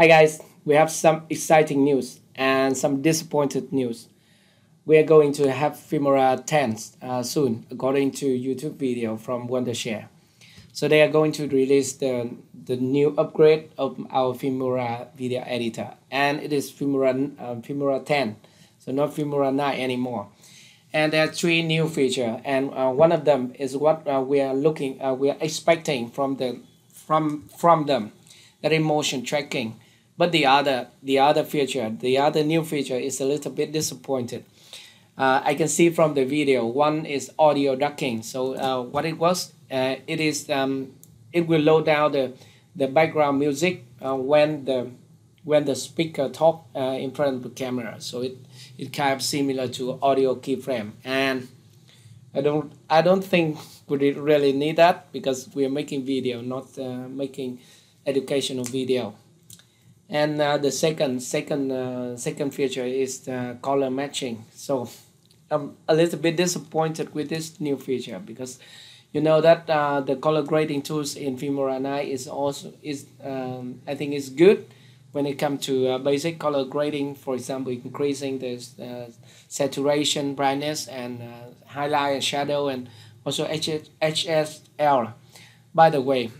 Hi guys, we have some exciting news and some disappointed news. We are going to have Filmora 10 uh, soon, according to YouTube video from Wondershare. So they are going to release the, the new upgrade of our Filmora video editor, and it is Filmora, uh, Filmora 10, so not Filmora 9 anymore. And there are three new features, and uh, one of them is what uh, we are looking, uh, we are expecting from the from from them, that is motion tracking. But the other the other feature, the other new feature is a little bit disappointed. Uh, I can see from the video one is audio ducking. So uh, what it was, uh, it is um, it will load down the the background music uh, when the when the speaker talk uh, in front of the camera. So it it kind of similar to audio keyframe and I don't I don't think we really need that because we are making video, not uh, making educational video. And uh, the second second uh, second feature is the color matching. So I'm a little bit disappointed with this new feature because you know that uh, the color grading tools in Filmora 9 is also is um, I think is good when it comes to uh, basic color grading, for example, increasing the uh, saturation, brightness, and uh, highlight and shadow, and also HSL. By the way,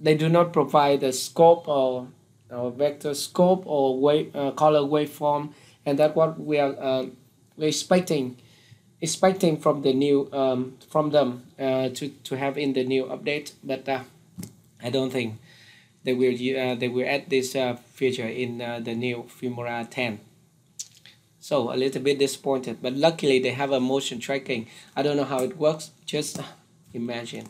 they do not provide the scope or, or vector scope or wave, uh, color waveform, and that's what we are uh, expecting expecting from the new um, from them to to have in the new update, but I don't think they will uh, they will add this uh, feature in uh, the new Filmora 10 so a little bit disappointed but luckily they have a motion tracking. I don't know how it works just imagine.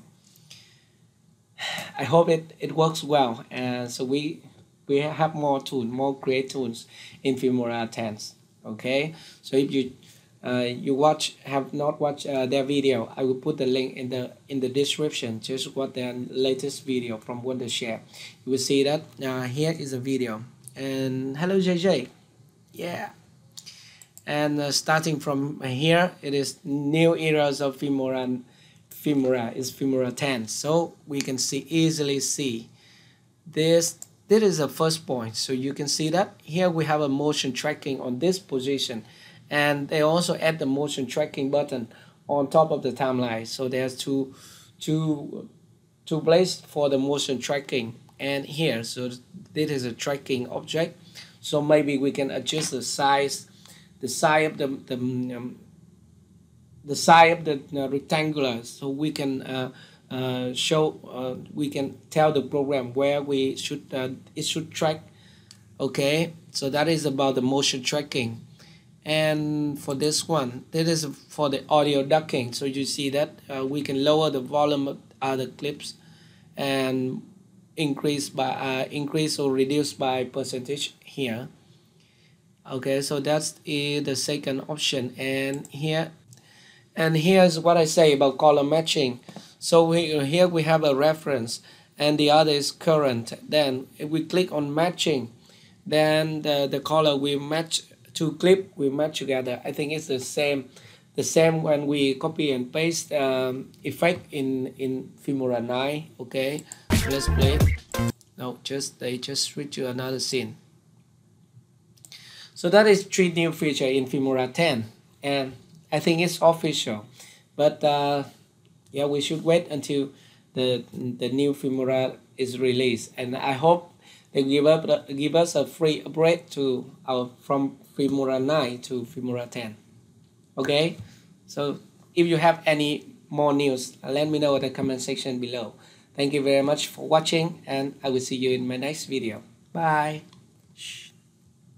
I hope it, it works well and so we we have more tools more great tools in Filmora 10 okay? So if you uh, you watch have not watched uh, their video I will put the link in the in the description. Just what their latest video from Wondershare you will see that uh, here is a video. And hello JJ yeah. And uh, starting from here it is new eras of Filmora Filmora is Filmora 10 so we can see easily see this this is the first point. So you can see that here we have a motion tracking on this position. And they also add the motion tracking button on top of the timeline. So there's two two two places for the motion tracking and here. So this is a tracking object. So maybe we can adjust the size the size of the the, um, the size of the rectangular. So we can uh, uh, show uh, we can tell the program where we should uh, it should track okay? So that is about the motion tracking. And for this one this is for the audio ducking. So you see that uh, we can lower the volume of other clips and increase by uh, increase or reduce by percentage here. Okay so that's the second option. And here and here's what I say about color matching so we, here we have a reference and the other is current. Then if we click on matching then the, the color will match two clip we match together. I think it's the same the same when we copy and paste um, effect in in Filmora 9 okay? Let's play. No just they just switch to another scene. So that is three new feature in Filmora 10 and I think it's official. But uh, yeah we should wait until the the new Filmora is released. And I hope they give up give us a free upgrade to our from Filmora 9 to Filmora 10 okay? So if you have any more news let me know in the comment section below. Thank you very much for watching and I will see you in my next video. Bye